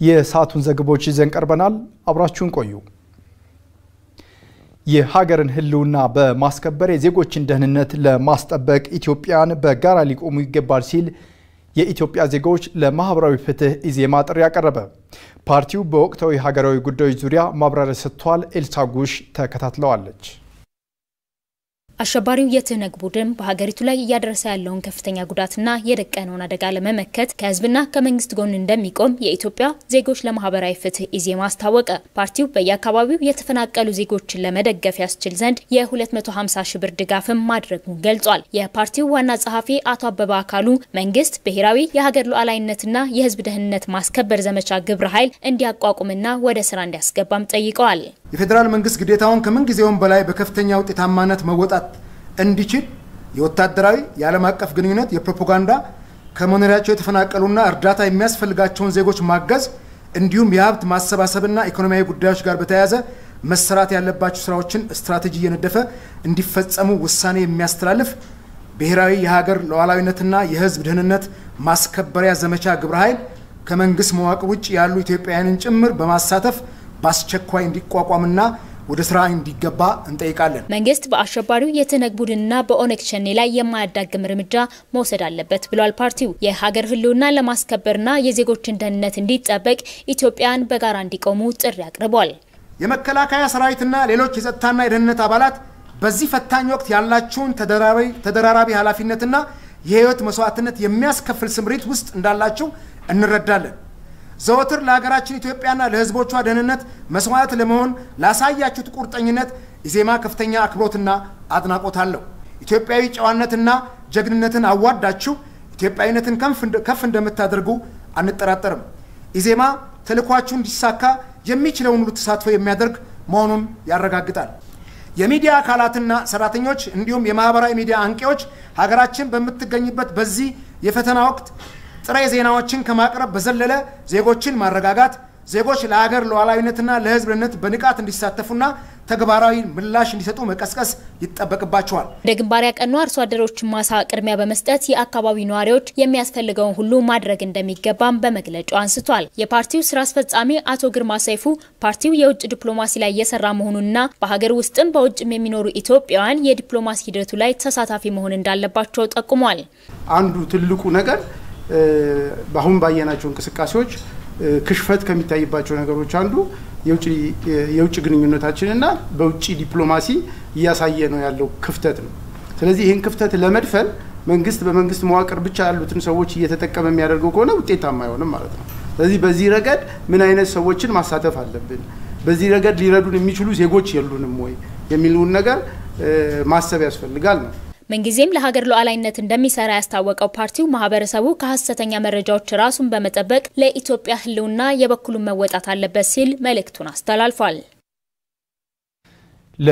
የሰዓቱን ዘገባዎች ይዘን ቀርበናል። አብራችሁን ቆዩ። የሀገርን ሕልውና በማስከበር የዜጎችን ደህንነት ለማስጠበቅ ኢትዮጵያን በጋራ ሊቆሙ ይገባል ሲል የኢትዮጵያ ዜጎች ለማህበራዊ ፍትህ ኢዜማ ጥሪ ያቀረበ። ፓርቲው በወቅታዊ ሀገራዊ ጉዳዮች ዙሪያ ማብራሪያ ሰጥቷል። ኤልሳ ጉሽ ተከታትለዋለች። አሸባሪው የትህነግ ቡድን በሀገሪቱ ላይ እያደረሰ ያለውን ከፍተኛ ጉዳትና የደቀነውን አደጋ ለመመከት ከህዝብና ከመንግስት ጎን እንደሚቆም የኢትዮጵያ ዜጎች ለማህበራዊ ፍትህ ኢዜማ አስታወቀ። ፓርቲው በየአካባቢው የተፈናቀሉ ዜጎችን ለመደገፍ ያስችል ዘንድ የ250 ሺህ ብር ድጋፍም ማድረጉን ገልጿል። የፓርቲው ዋና ጸሐፊ አቶ አበባ አካሉ መንግስት ብሔራዊ የሀገር ሉዓላዊነትና የህዝብ ደህንነት ማስከበር ዘመቻ ግብረ ኃይል እንዲያቋቁምና ወደ ስራ እንዲያስገባም ጠይቀዋል። የፌዴራል መንግስት ግዴታውን ከምን ጊዜውም በላይ በከፍተኛ ውጤታማነት መወጣት እንዲችል የወታደራዊ የዓለም አቀፍ ግንኙነት፣ የፕሮፓጋንዳ ከመኖሪያቸው የተፈናቀሉና እርዳታ የሚያስፈልጋቸውን ዜጎች ማገዝ እንዲሁም የሀብት ማሰባሰብና ኢኮኖሚያዊ ጉዳዮች ጋር በተያያዘ መሰራት ያለባቸው ስራዎችን ስትራቴጂ እየነደፈ እንዲፈጸሙ ውሳኔ የሚያስተላልፍ ብሔራዊ የሀገር ሉዓላዊነትና የህዝብ ደህንነት ማስከበሪያ ዘመቻ ግብረ ኃይል ከመንግስት መዋቅር ውጭ ያሉ ኢትዮጵያውያንን ጭምር በማሳተፍ በአስቸኳይ እንዲቋቋምና ወደ ስራ እንዲገባ እንጠይቃለን። መንግስት በአሸባሪው የትህነግ ቡድንና በኦነግ ሸኔ ላይ የማያዳግም እርምጃ መውሰድ አለበት ብሏል። ፓርቲው የሀገር ህልውና ለማስከበርና የዜጎችን ደህንነት እንዲጠበቅ ኢትዮጵያን በጋራ እንዲቆሙ ጥሪ አቅርቧል። የመከላከያ ሰራዊትና ሌሎች የጸጥታና የደህንነት አባላት በዚህ ፈታኝ ወቅት ያላቸውን ተደራራቢ ኃላፊነትና የህይወት መስዋዕትነት የሚያስከፍል ስምሪት ውስጥ እንዳላቸው እንረዳለን። ዘወትር ለሀገራችን ኢትዮጵያና ለህዝቦቿ ደህንነት መስዋዕት ለመሆን ላሳያችሁት ቁርጠኝነት ኢዜማ ከፍተኛ አክብሮትና አድናቆት አለው። ኢትዮጵያዊ ጨዋነትና ጀግንነትን አዋዳችሁ ኢትዮጵያዊነትን ከፍ እንደምታደርጉ አንጠራጠርም። ኢዜማ ተልኳችሁ እንዲሳካ የሚችለውን ሁሉ ተሳትፎ የሚያደርግ መሆኑን ያረጋግጣል። የሚዲያ አካላትና ሰራተኞች እንዲሁም የማህበራዊ ሚዲያ አንቂዎች ሀገራችን በምትገኝበት በዚህ የፈተና ወቅት ጥሬ ዜናዎችን ከማቅረብ በዘለለ ዜጎችን ማረጋጋት፣ ዜጎች ለሀገር ሉዓላዊነትና ለህዝብ ደህንነት በንቃት እንዲሳተፉና ተግባራዊ ምላሽ እንዲሰጡ መቀስቀስ ይጠበቅባቸዋል። ወደ ግንባር ያቀኑ አርሶ አደሮችን ማሳ ቅድሚያ በመስጠት የአካባቢው ነዋሪዎች የሚያስፈልገውን ሁሉ ማድረግ እንደሚገባም በመግለጫው አንስቷል። የፓርቲው ስራ አስፈጻሚ አቶ ግርማ ሰይፉ ፓርቲው የውጭ ዲፕሎማሲ ላይ እየሰራ መሆኑንና በሀገር ውስጥም በውጭም የሚኖሩ ኢትዮጵያውያን የዲፕሎማሲ ሂደቱ ላይ ተሳታፊ መሆን እንዳለባቸው ጠቁሟል። አንዱ ትልቁ ነገር በአሁን ባየናቸው እንቅስቃሴዎች ክሽፈት ከሚታይባቸው ነገሮች አንዱ የውጭ ግንኙነታችንና በውጭ ዲፕሎማሲ እያሳየ ነው ያለው ክፍተት ነው። ስለዚህ ይህን ክፍተት ለመድፈን መንግስት በመንግስት መዋቅር ብቻ ያሉትን ሰዎች እየተጠቀመ የሚያደርገው ከሆነ ውጤታማ አይሆንም ማለት ነው። ስለዚህ በዚህ ረገድ ምን አይነት ሰዎችን ማሳተፍ አለብን፣ በዚህ ረገድ ሊረዱን የሚችሉ ዜጎች የሉንም ወይ የሚሉን ነገር ማሰብ ያስፈልጋል ነው። ምንጊዜም ለሀገር ሉዓላዊነት እንደሚሰራ ያስታወቀው ፓርቲው ማህበረሰቡ ከሀሰተኛ መረጃዎች ራሱን በመጠበቅ ለኢትዮጵያ ሕልውና የበኩሉን መወጣት አለበት ሲል መልእክቱን አስተላልፏል።